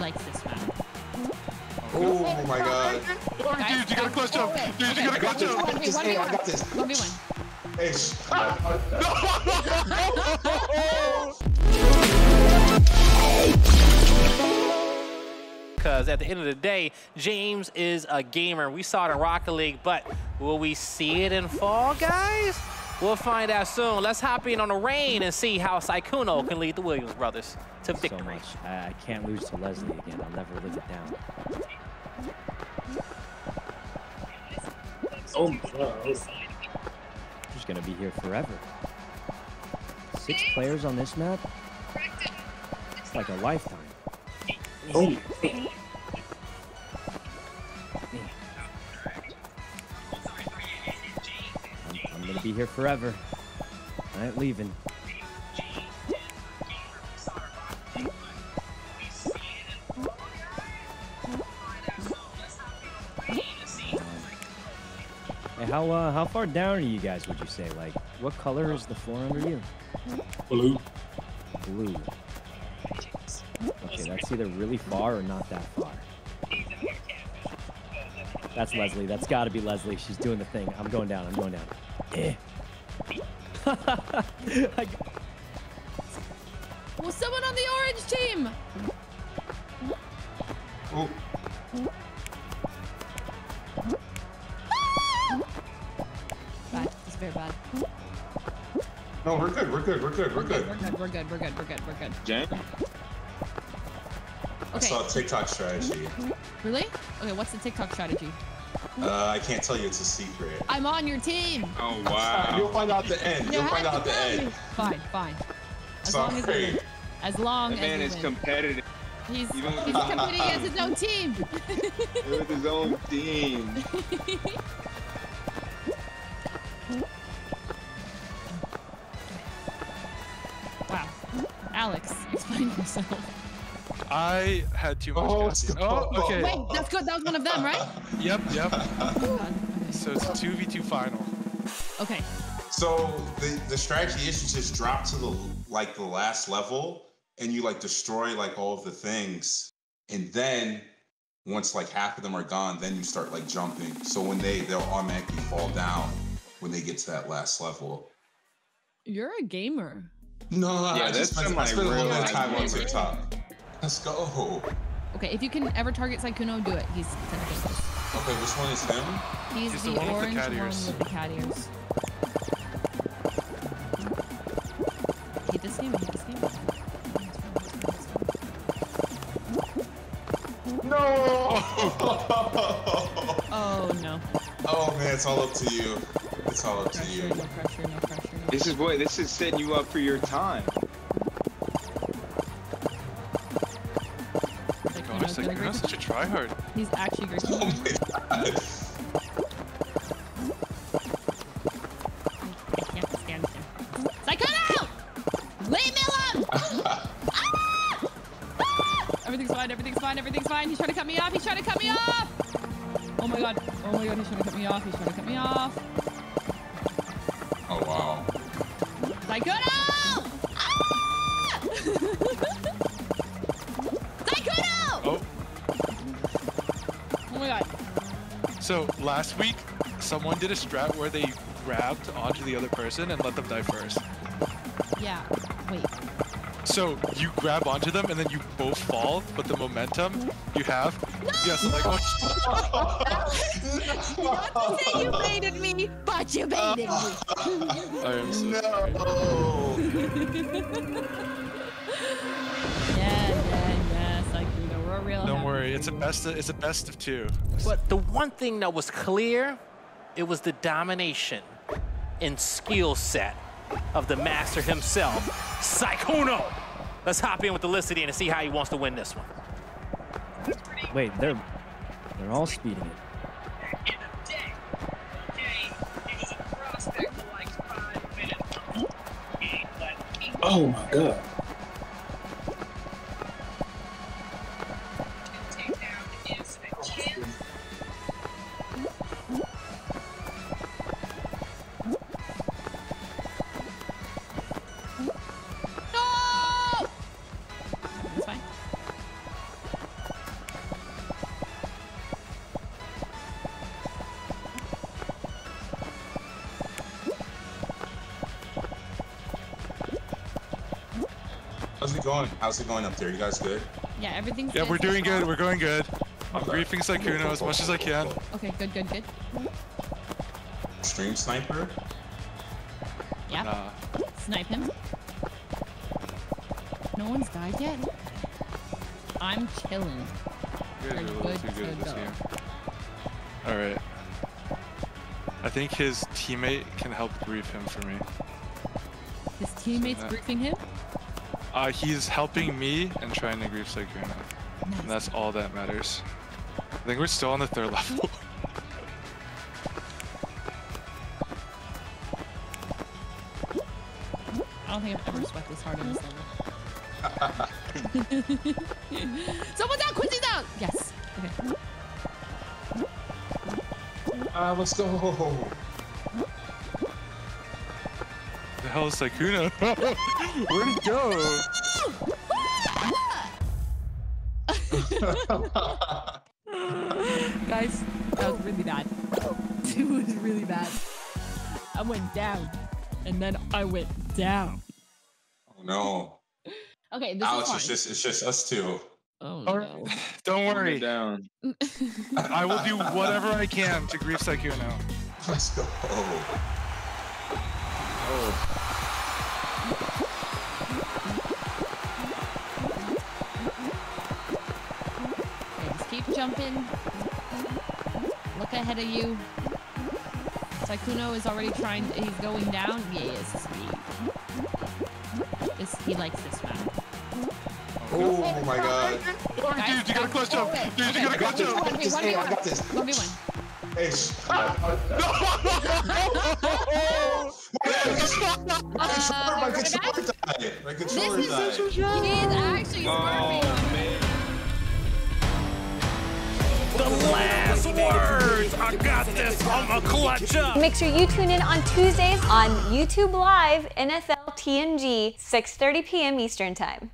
likes this map. Oh my god. Guys, Dude, you gotta clutch up. okay, Dude, you gotta clutch up. Just- hey, I 1v1. got this. 1v1. Hey, sh- Because at the end of the day, James is a gamer. We saw it in Rocket League, but will we see it in Fall Guys? We'll find out soon. Let's hop in on the rain and see how Sykkuno can lead the Williams brothers to so victory. much. I, I can't lose to Fuslie again. I'll never live it down. Oh my god. She's gonna be here forever. Six players on this map? It's like a lifetime. Oh, I'm, I'm gonna be here forever. I ain't leaving. Hey, how uh, how far down are you guys? Would you say? Like, what color is the floor under you? blue. Blue. Okay, that's either really far or not that far. That's Fuslie. That's got to be Fuslie. She's doing the thing. I'm going down. I'm going down. Eh. I g- Well, someone on the orange team. oh, Bad. It's very bad. no, we're good. We're good. We're good. We're good. We're good. We're good. We're good. We're good. We're good. Jen? I saw Okay. TikTok strategy. Really? Okay. What's the TikTok strategy? Uh, I can't tell you. It's a secret. I'm on your team. Oh wow. You'll find out the end. You'll find out to the end. Fine. Fine. As long as win. As long That as man is win. competitive He's he's competing against his own team. with his own team. wow. Alex, explain yourself. I had too much Oh, caffeine. Oh, okay. Wait, that's good. That was one of them, right? Yep, yep. Oh, God. So it's a 2v2 final. Okay. So the the strategy is you just drop to the like the last level and you like destroy like all of the things, and then once like half of them are gone, then you start like jumping. So when they they'll automatically fall down when they get to that last level. You're a gamer. No, no, Yeah, I just that's spent, I spent a like, little bit of real time on life gamer. TikTok. Let's go. Okay, if you can ever target Sykkuno, do it. He's tentacles. Okay, which one is him? He's, He's the, the one with the orange cat one with the cat ears. Hate this game. I hate this game. No. Oh no. oh man, it's all up to you. It's all up to you. no pressure, no pressure, no This is what this is setting you up for your time. Like, you know, like, really you're great- such a tryhard. He's actually great. Oh my god. I can't stand him. Sykkuno! Leave me alone! Ah! Ah! Everything's fine, everything's fine, everything's fine. He's trying to cut me off, he's trying to cut me off! Oh my god, oh my god, he's trying to cut me off, he's trying to cut me off. Oh wow. Sykkuno! So last week, someone did a strat where they grabbed onto the other person and let them die first. Yeah, wait. So you grab onto them and then you both fall, but the momentum you have, yes, like oh, Not to say you baited me, but you baited me. I am so sorry. No. we're real Don't happy worry, it's a you. best. It's a best of two. But the one thing that was clear, it was the domination and skill set of the master himself, Sykkuno. Let's hop in with the Felicity and see how he wants to win this one. Wait, they're they're all speeding it. Oh my god. It going? How's it going up there? You guys good? Yeah, everything's Yeah, good we're doing good. We're going good. I'm Okay. griefing Sykkuno as much as I can. Okay, good, good, good. Mm-hmm. Stream sniper? Yeah, Nah. snipe him. No one's died yet. I'm chilling. You guys are a little Good too good at to this go. game. Alright. I think his teammate can help grief him for me. His teammates that- briefing him. Uh, he's helping me and trying to grief Sykkuno. Nice. And that's all that matters. I think we're still on the third level. I don't think I've ever sweat this hard in this level. Someone's out! Quincy's out! Yes. Okay. Uh, let's go. Hell is Sykkuno? Where'd he go? Guys, that was really bad. It was really bad. I went down. And then I went down. oh no. Okay, this Alex, is it's just it's just us two. Oh Alright. no. Don't worry. down. I will do whatever I can to grief Sykkuno. Let's go. Oh, keep jumping. Look ahead of you. Sykkuno is already trying. To, He's going down. Yeah, he is. This, he likes this map. Oh my god. Oh, dude, you gotta clutch up. Dude, you gotta clutch up. I got this. Hey, I got this. 1v1. Hey, sh- My controller, my Uh, controller died. My controller This died. is he is actually smurfing. Last words. I got this. I'ma clutch up. Make sure you tune in on Tuesdays on YouTube Live NFL TNG, 6:30 p.m. Eastern Time.